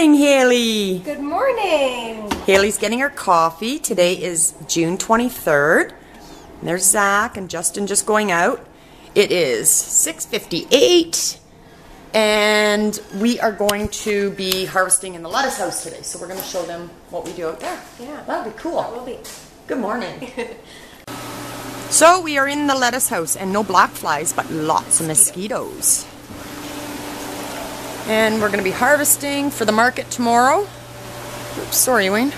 Good morning, Haley. Good morning. Haley's getting her coffee. Today is June 23rd. And there's Zach and Justin just going out. It is 6.58 and we are going to be harvesting in the lettuce house today. So we're going to show them what we do out there. Yeah. That'll be cool. That will be. Good morning. so we are in the lettuce house and no black flies, but lots of mosquitoes. And we're going to be harvesting for the market tomorrow. Oops, sorry, Wayne.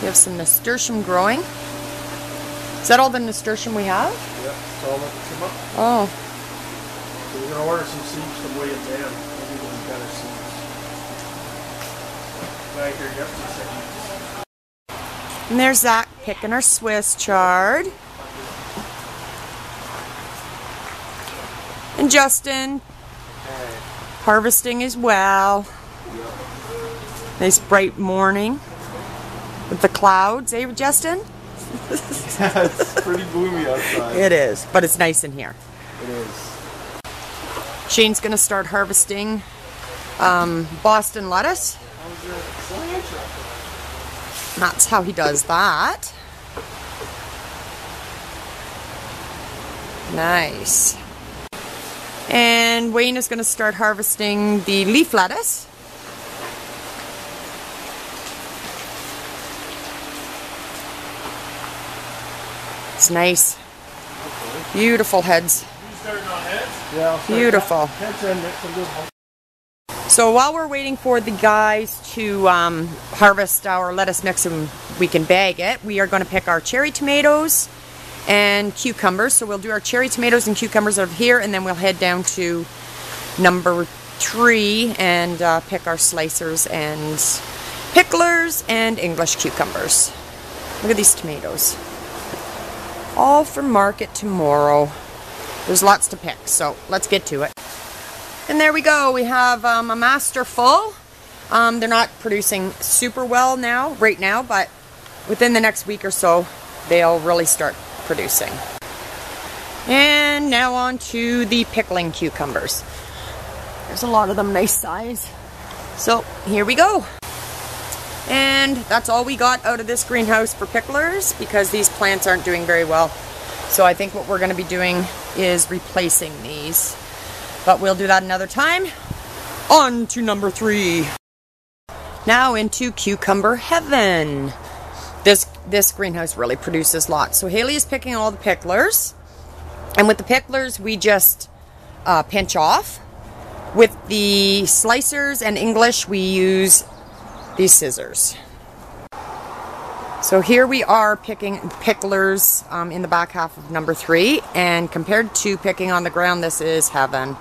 We have some nasturtium growing. Is that all the nasturtium we have? Yep, that's all that come up. Oh, So we're gonna order some seeds from William Dam. Maybe we'll better seeds. Right here, seconds. and there's Zach picking our Swiss chard. And Justin harvesting as well. Nice bright morning with the clouds, eh, Justin? it's pretty gloomy outside. It is, but it's nice in here. It is. Shane's gonna start harvesting um, Boston lettuce. How's your cilantro? And that's how he does that. Nice. And Wayne is going to start harvesting the leaf lettuce. It's nice. Beautiful heads. Heads? Yeah. Beautiful. So while we're waiting for the guys to um, harvest our lettuce mix and we can bag it, we are going to pick our cherry tomatoes and cucumbers. So we'll do our cherry tomatoes and cucumbers over here and then we'll head down to number three and uh, pick our slicers and picklers and English cucumbers. Look at these tomatoes. All for market tomorrow. There's lots to pick, so let's get to it. And there we go. We have um, a master full. Um, they're not producing super well now, right now, but within the next week or so, they'll really start producing. And now on to the pickling cucumbers. There's a lot of them nice size. So here we go. And that's all we got out of this greenhouse for picklers because these plants aren't doing very well. So I think what we're going to be doing is replacing these. But we'll do that another time. On to number three. Now into cucumber heaven. This this greenhouse really produces lots. So Haley is picking all the picklers. And with the picklers, we just uh, pinch off. With the slicers and English, we use these scissors. So here we are picking picklers um, in the back half of number three, and compared to picking on the ground, this is heaven.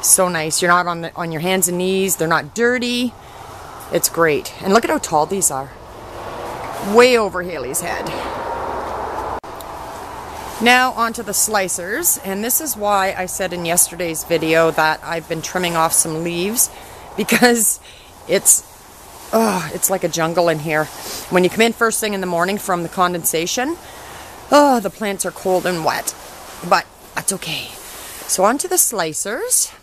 So nice. You're not on the on your hands and knees. They're not dirty. It's great. And look at how tall these are. Way over Haley's head. Now onto the slicers, and this is why I said in yesterday's video that I've been trimming off some leaves because it's oh, it's like a jungle in here. When you come in first thing in the morning from the condensation, oh, the plants are cold and wet, but that's okay. So onto the slicers.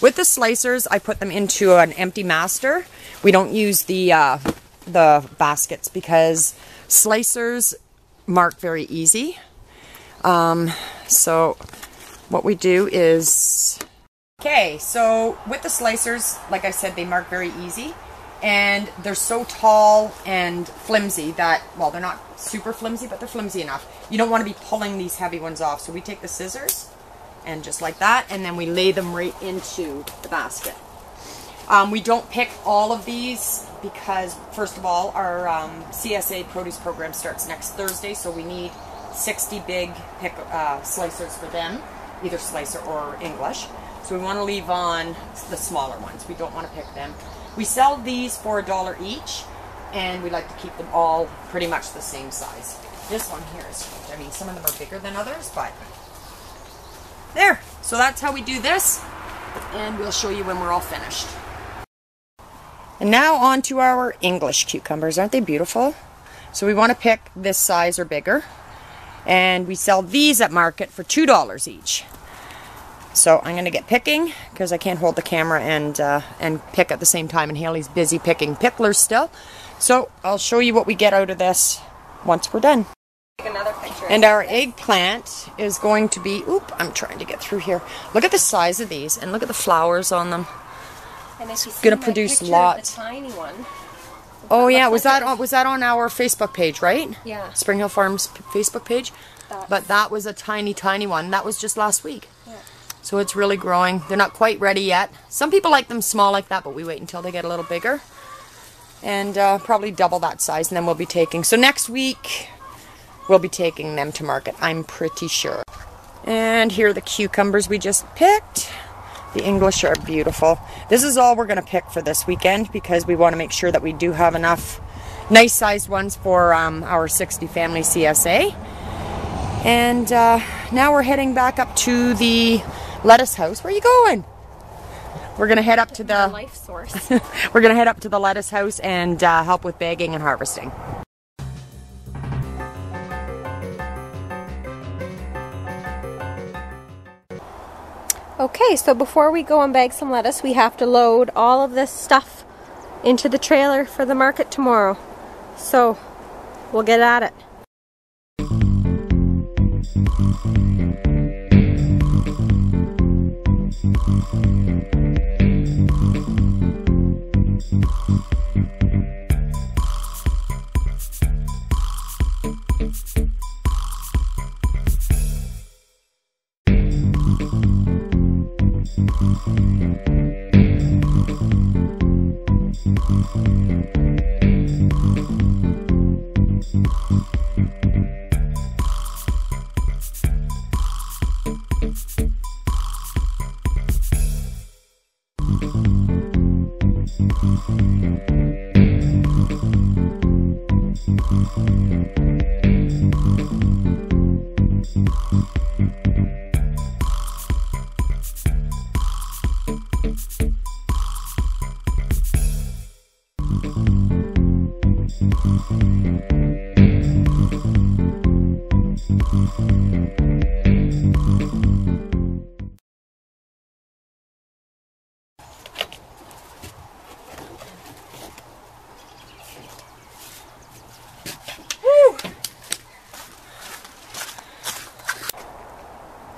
With the slicers, I put them into an empty master. We don't use the uh, the baskets because slicers mark very easy. Um, so what we do is okay. So with the slicers, like I said, they mark very easy, and they're so tall and flimsy that well, they're not super flimsy, but they're flimsy enough. You don't want to be pulling these heavy ones off. So we take the scissors and just like that, and then we lay them right into the basket. Um, we don't pick all of these because, first of all, our um, CSA produce program starts next Thursday, so we need 60 big pick, uh, slicers for them, either slicer or English. So we want to leave on the smaller ones. We don't want to pick them. We sell these for a dollar each, and we like to keep them all pretty much the same size. This one here is, I mean, some of them are bigger than others, but there. So that's how we do this, and we'll show you when we're all finished. And now on to our English cucumbers. Aren't they beautiful? So we want to pick this size or bigger. And we sell these at market for $2 each. So I'm gonna get picking because I can't hold the camera and uh, and pick at the same time. And Haley's busy picking picklers still. So I'll show you what we get out of this once we're done. Take another picture. And our eggplant is going to be. Oop! I'm trying to get through here. Look at the size of these and look at the flowers on them. And if you see gonna produce lots. The tiny one. Oh yeah, was like that on, was that on our Facebook page, right? Yeah. Spring Hill Farms Facebook page. That's- But that was a tiny, tiny one. That was just last week. Yeah. So it's really growing. They're not quite ready yet. Some people like them small like that, but we wait until they get a little bigger. And uh, probably double that size, and then we'll be taking. So next week, we'll be taking them to market. I'm pretty sure. And here are the cucumbers we just picked. The English are beautiful. This is all we're going to pick for this weekend because we want to make sure that we do have enough nice sized ones for um, our 60 family CSA. And uh, now we're heading back up to the lettuce house. Where are you going? We're gonna head up to The life source. we're gonna head up to the lettuce house and uh, help with bagging and harvesting. Okay, so before we go and bag some lettuce, we have to load all of this stuff into the trailer for the market tomorrow. So we'll get at it.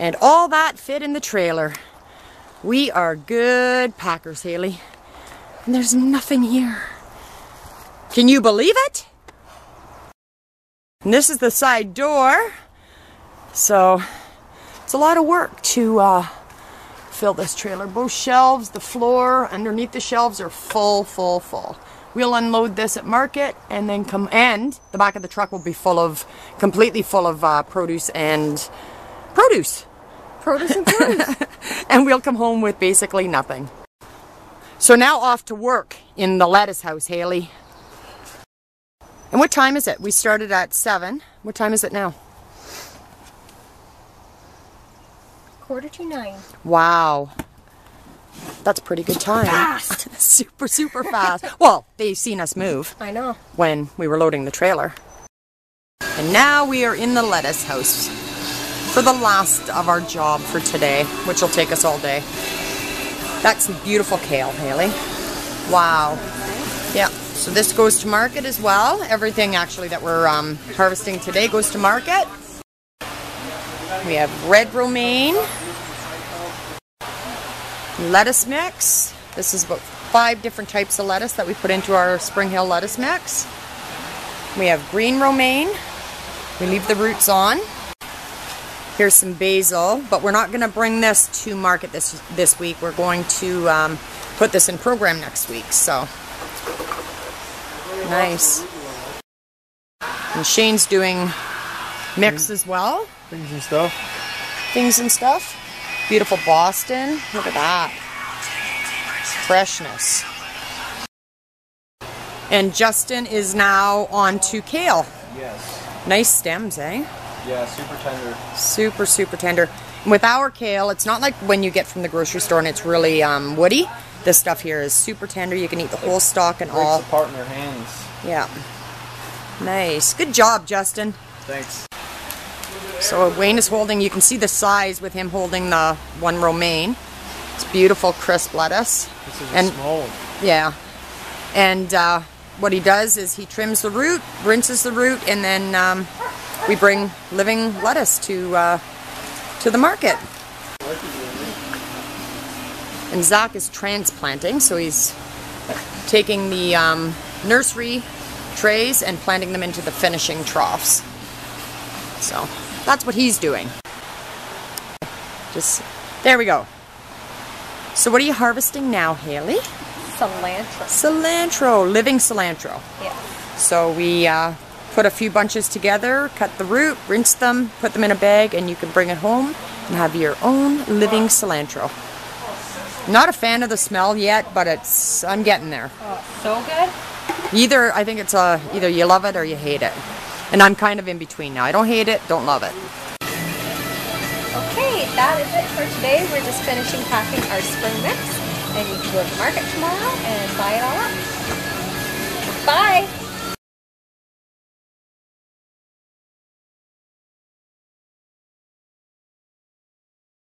And all that fit in the trailer. We are good packers, Haley. And there's nothing here. Can you believe it? And this is the side door. So it's a lot of work to uh, fill this trailer. Both shelves, the floor, underneath the shelves are full, full, full. We'll unload this at market and then come and the back of the truck will be full of, completely full of uh, produce and produce. Produce and produce. And we'll come home with basically nothing. So now off to work in the lettuce house, Haley. And what time is it? We started at 7. What time is it now? Quarter to nine. Wow. That's pretty good time. Fast. super, super fast. well, they've seen us move I know. when we were loading the trailer. And now we are in the lettuce house for the last of our job for today, which will take us all day. That's beautiful kale, Haley. Wow. Yeah, so this goes to market as well. Everything actually that we're um, harvesting today goes to market. We have red romaine, lettuce mix. This is about five different types of lettuce that we put into our Spring Hill lettuce mix. We have green romaine. We leave the roots on. Here's some basil, but we're not going to bring this to market this this week. We're going to um, put this in program next week. So nice. And Shane's doing mix as well, Things and stuff. things and stuff. Beautiful Boston. Look at that. Freshness. And Justin is now on to kale. Yes. Nice stems, eh? Yeah, super tender. Super, super tender. With our kale, it's not like when you get from the grocery store and it's really um, woody. This stuff here is super tender. You can eat the whole stalk and Breaks all. apart in your hands. Yeah. Nice. Good job, Justin. Thanks. So Wayne is holding, you can see the size with him holding the one romaine. It's beautiful crisp lettuce. This is a And small yeah. And uh, what he does is he trims the root, rinses the root, and then um, we bring living lettuce to uh, to the market. And Zach is transplanting, so he's taking the um, nursery trays and planting them into the finishing troughs. So that's what he's doing. Just there we go. So what are you harvesting now, Haley? Cilantro. Cilantro, living cilantro. Yeah. So we uh, put a few bunches together, cut the root, rinse them, put them in a bag, and you can bring it home and have your own living cilantro. Not a fan of the smell yet, but it's I'm getting there. Oh, so good. Either I think it's a either you love it or you hate it, and I'm kind of in between now. I don't hate it, don't love it. Okay, that is it for today. We're just finishing packing our spring mix. And you can go to the market tomorrow and buy it all up. Bye!